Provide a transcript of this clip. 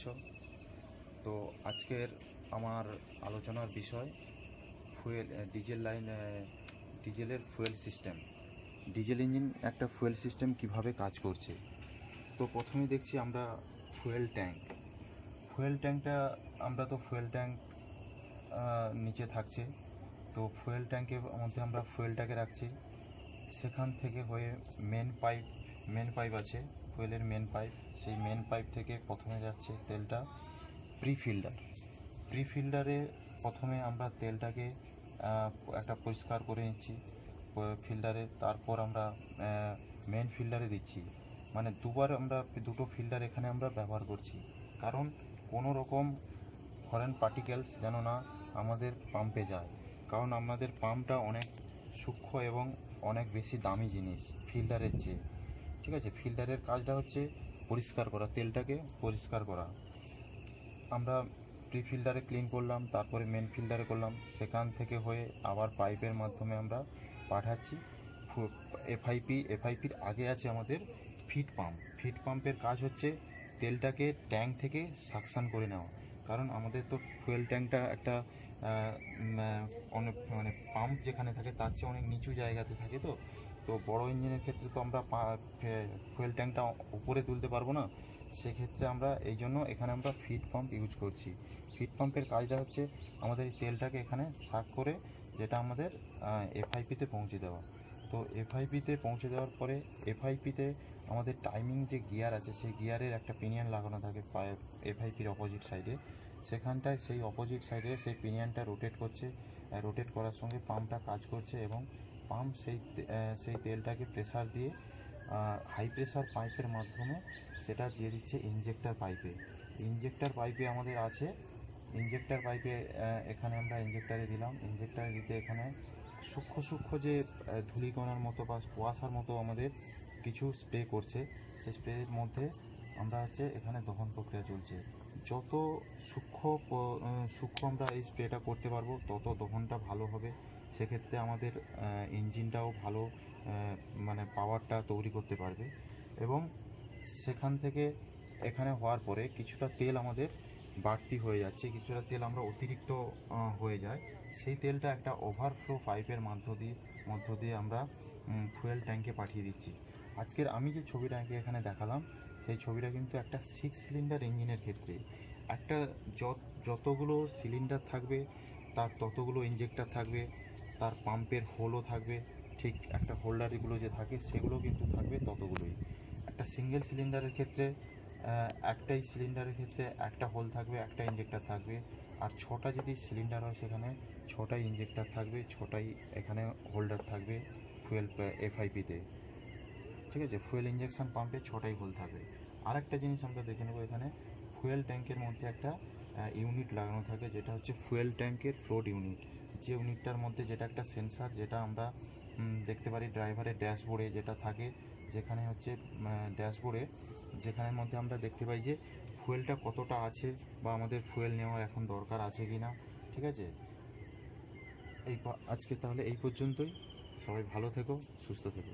আছো তো আজকের আমার আলোচনার বিষয় ফুয়েল ডিজেল লাইন ডিজেলের ফুয়েল সিস্টেম। ডিজেল ইঞ্জিন একটা ফুয়েল সিস্টেম কীভাবে কাজ করছে? তো প্রথমেই দেখছি আমরা ফুয়েল ট্যাঙ্ক। ফুয়েল ট্যাঙ্কটা, আমরা তো ফুয়েল ট্যাঙ্ক নিচে থাকছে। তো ফুয়েল ট্যাঙ্কের মধ্যে আমরা ফুয়েলটাকে রাখছি। সেখান থেকে হয়ে মেন পাইপ মেন পাইপ আছে। ফুয়েলের মেন পাইপ সেই মেন পাইপ থেকে প্রথমে যাচ্ছে তেলটা প্রি ফিল্টার প্রি ফিল্টারে প্রথমে আমরা তেলটাকে একটা পরিষ্কার করে নিচ্ছি ফিল্টারে তারপর আমরা মেন ফিল্টারে দিচ্ছি। মানে দুবার আমরা দুটো ফিল্টার এখানে আমরা ব্যবহার করছি। কারণ কোনো রকম ফরেন পার্টিকেলস যেন না আমাদের পাম্পে যায়। কারণ আমাদের পাম্পটা অনেক সূক্ষ্ম এবং অনেক বেশি দামি জিনিস ফিল্টারের চেয়ে। ঠিক আছে ফিল্টারের কাজটা হচ্ছে পরিষ্কার করা, তেলটাকে পরিষ্কার করা। আমরা প্রি ফিল্টারে ক্লিন করলাম, তারপরে মেন ফিল্টারে করলাম। সেখান থেকে হয়ে আবার পাইপের মাধ্যমে আমরা পাঠাচ্ছি। এফআইপি এফআইপির আগে আছে আমাদের ফিট পাম্প ফিট পাম্পের কাজ হচ্ছে তেলটাকে ট্যাঙ্ক থেকে সাকশান করে নেওয়া। কারণ আমাদের তো ফুয়েল ট্যাঙ্কটা একটা অনেক মানে পাম্প যেখানে থাকে, তার চেয়ে অনেক নিচু জায়গাতে থাকে তো। তো বড় ইঞ্জিনের ক্ষেত্রে তো আমরা ফুয়েল ট্যাঙ্কটা উপরে তুলতে পারব না। সেক্ষেত্রে আমরা এই জন্য এখানে আমরা ফিট পাম্প ইউজ করছি। ফিট পাম্পের কাজটা হচ্ছে আমাদের এই তেলটাকে এখানে সাক করে যেটা আমাদের এফআইপিতে পৌঁছে দেওয়া। তো এফআইপিতে পৌঁছে দেওয়ার পরে এফআইপিতে আমাদের টাইমিং যে গিয়ার আছে, সেই গিয়ারের একটা পিনিয়ন লাগানো থাকে এফআইপির অপোজিট সাইডে সেখানটায় সেই অপোজিট সাইডে সেই পিনিয়নটা রোটেট করছে। রোটেট করার সঙ্গে পাম্পটা কাজ করছে এবং পাম্প সেই সেই তেলটাকে প্রেসার দিয়ে হাই প্রেসার পাইপের মাধ্যমে সেটা দিয়ে দিচ্ছে ইনজেক্টর পাইপে ইনজেক্টর পাইপে আমাদের আছে। ইনজেক্টর পাইপে এখানে আমরা ইনজেক্টরে দিলাম। ইনজেক্টরে দিতে এখানে সূক্ষ্ম সূক্ষ্ম যে ধূলিকণার মতো বা কুয়াশার মতো আমাদের কিছু স্প্রে করছে, সেই স্প্রের মধ্যে আমরা হচ্ছে এখানে দহন প্রক্রিয়া চলছে। যত সূক্ষ্ম সূক্ষ্ম আমরা এই স্প্রেটা করতে পারব, তত দহনটা ভালো হবে। সেক্ষেত্রে আমাদের ইঞ্জিনটাও ভালো মানে পাওয়ারটা তৈরি করতে পারবে। এবং সেখান থেকে এখানে হওয়ার পরে কিছুটা তেল আমাদের বাড়তি হয়ে যাচ্ছে। কিছুটা তেল আমরা অতিরিক্ত হয়ে যায়। সেই তেলটা একটা ওভারফ্লো পাইপের মধ্য দিয়ে মধ্য দিয়ে আমরা ফুয়েল ট্যাঙ্কে পাঠিয়ে দিচ্ছি। আজকের আমি যে ছবিটা ছবিটাকে এখানে দেখালাম, সেই ছবিটা কিন্তু একটা সিক্স সিলিন্ডার ইঞ্জিনের ক্ষেত্রে। একটা যত, যতগুলো সিলিন্ডার থাকবে, তার ততগুলো ইঞ্জেক্টর থাকবে তার পাম্পের হোলও থাকবে। ঠিক একটা হোল্ডারগুলো যে থাকে, সেগুলো কিন্তু থাকবে ততগুলোই। একটা সিঙ্গেল সিলিন্ডারের ক্ষেত্রে একটাই সিলিন্ডারের ক্ষেত্রে একটা হোল থাকবে, একটা ইঞ্জেক্টর থাকবে। আর ছটা যদি সিলিন্ডার হয় সেখানে, ছটাই ইঞ্জেক্টর থাকবে, ছটাই এখানে হোল্ডার থাকবে ফুয়েল এফআইপিতে ঠিক আছে? ফুয়েল ইঞ্জেকশন পাম্পে ছটাই হোল থাকবে। আর একটা জিনিস আমরা দেখে নেব এখানে ফুয়েল ট্যাঙ্কের মধ্যে একটা ইউনিট লাগানো থাকে, যেটা হচ্ছে ফুয়েল ট্যাঙ্কের ফ্লোট ইউনিট যে ইউনিটটার মধ্যে যেটা একটা সেন্সার যেটা আমরা দেখতে পারি ড্রাইভারের ড্যাশবোর্ডে যেটা থাকে, যেখানে হচ্ছে ড্যাশবোর্ডে যেখানের মধ্যে আমরা দেখতে পাই যে ফুয়েলটা কতটা আছে বা আমাদের ফুয়েল নেওয়ার এখন দরকার আছে কি না ঠিক আছে? এই আজকে তাহলে এই পর্যন্তই। সবাই ভালো থেকো, সুস্থ থেকো।